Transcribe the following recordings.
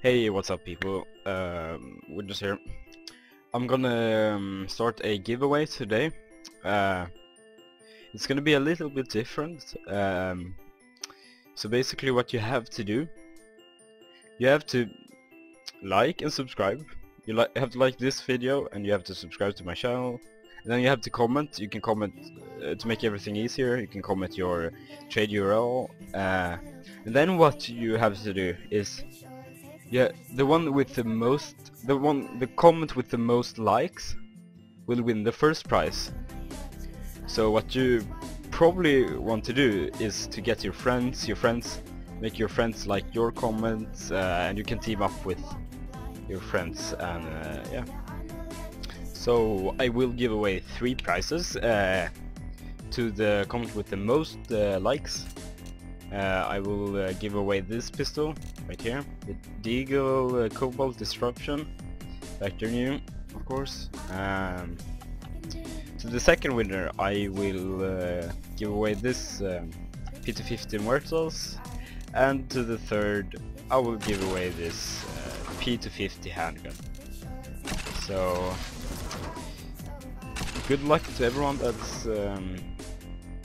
Hey, what's up people? Um, here. I'm gonna um, start a giveaway today. Uh, it's gonna be a little bit different. Um, so basically what you have to do, you have to like and subscribe. You li have to like this video and you have to subscribe to my channel. And then you have to comment. You can comment uh, to make everything easier. You can comment your trade URL. Uh, and then what you have to do is yeah, the one with the most, the one, the comment with the most likes will win the first prize. So what you probably want to do is to get your friends, your friends, make your friends like your comments, uh, and you can team up with your friends, and uh, yeah. So I will give away three prizes uh, to the comment with the most uh, likes. Uh, I will uh, give away this pistol right here, the Deagle uh, Cobalt Disruption, Factory New, of course. Um, to the second winner I will uh, give away this um, P250 Immortals, and to the third I will give away this uh, P250 handgun. So, good luck to everyone that's um,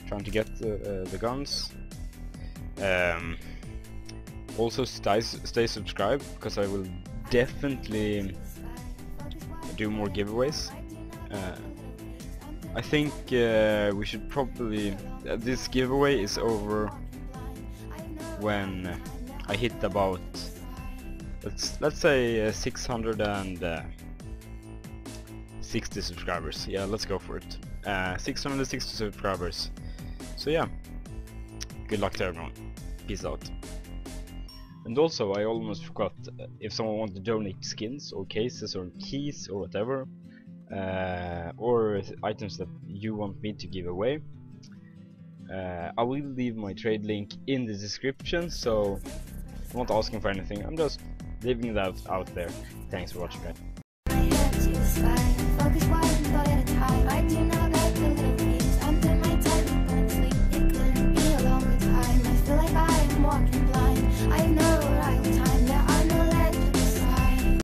trying to get the, the guns. Um, also stay, stay subscribed because I will definitely do more giveaways. Uh, I think uh, we should probably... Uh, this giveaway is over when I hit about let's let's say uh, 660 subscribers. Yeah, let's go for it. Uh, 660 subscribers. So yeah, good luck to everyone. Peace out. And also, I almost forgot, uh, if someone wants to donate skins or cases or keys or whatever, uh, or items that you want me to give away, uh, I will leave my trade link in the description, so I'm not asking for anything, I'm just leaving that out there. Thanks for watching guys.